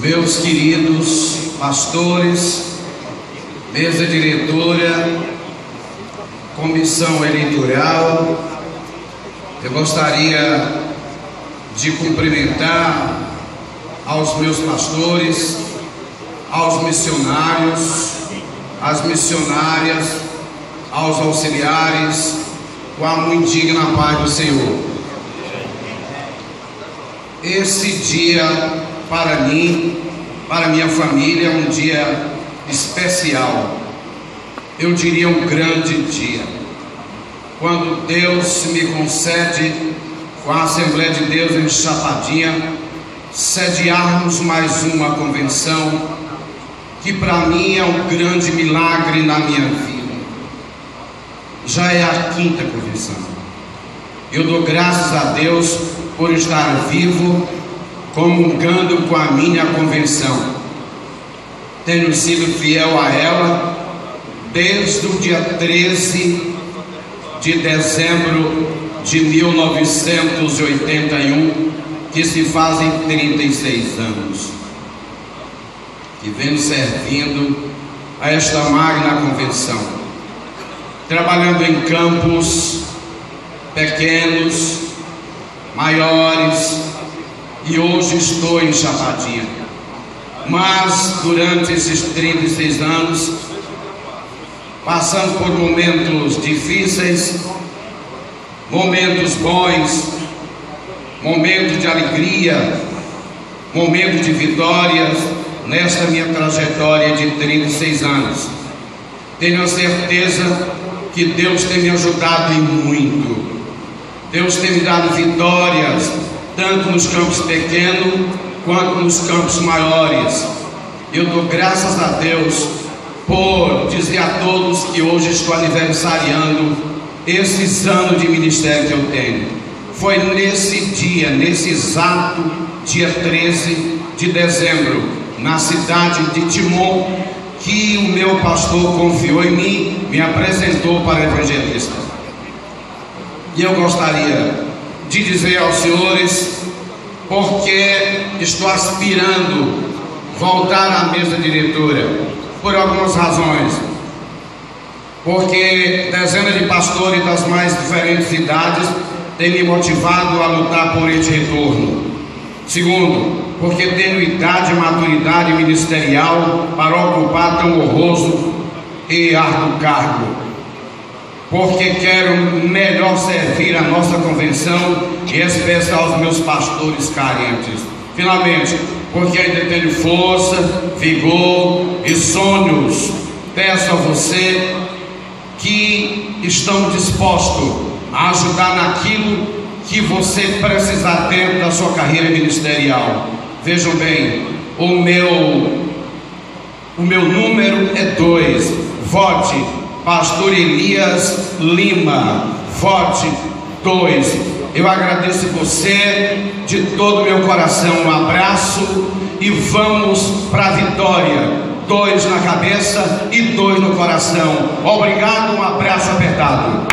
Meus queridos pastores, mesa diretora, comissão eleitoral, eu gostaria de cumprimentar aos meus pastores, aos missionários, às missionárias, aos auxiliares, com a muito digna paz do Senhor. Esse dia para mim, para minha família, é um dia especial. Eu diria um grande dia. Quando Deus me concede, com a Assembleia de Deus em Chapadinha, sediarmos mais uma convenção, que para mim é um grande milagre na minha vida. Já é a quinta convenção. Eu dou graças a Deus por estar vivo comungando com a minha convenção. Tenho sido fiel a ela desde o dia 13 de dezembro de 1981, que se fazem 36 anos, que venho servindo a esta magna convenção, trabalhando em campos pequenos, maiores, e hoje estou em Chapadinha. Mas durante esses 36 anos, passando por momentos difíceis, momentos bons, momentos de alegria, momentos de vitórias nesta minha trajetória de 36 anos. Tenho a certeza que Deus tem me ajudado em muito. Deus tem me dado vitórias tanto nos campos pequenos quanto nos campos maiores. Eu dou graças a Deus por dizer a todos que hoje estou aniversariando esses anos de ministério que eu tenho. Foi nesse dia, nesse exato dia 13 de dezembro, na cidade de Timon, que o meu pastor confiou em mim, me apresentou para evangelista. E eu gostaria de dizer aos senhores, porque estou aspirando voltar à mesa diretora, por algumas razões. Porque dezenas de pastores das mais diferentes idades têm me motivado a lutar por este retorno. Segundo, porque tenho idade e maturidade ministerial para ocupar tão honroso e árduo cargo porque quero melhor servir a nossa convenção e especial aos meus pastores carentes. Finalmente, porque ainda tenho força, vigor e sonhos, peço a você que estão dispostos a ajudar naquilo que você precisa ter da sua carreira ministerial. Vejam bem, o meu o meu número é dois. Vote Pastor Elias Lima, vote 2. Eu agradeço você de todo o meu coração. Um abraço e vamos para a vitória. Dois na cabeça e dois no coração. Obrigado, um abraço apertado.